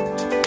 Bye.